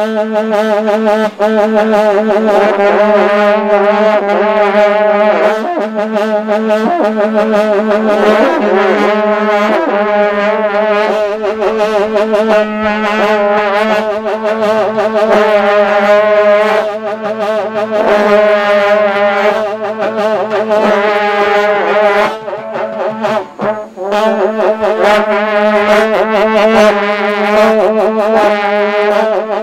पन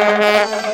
Música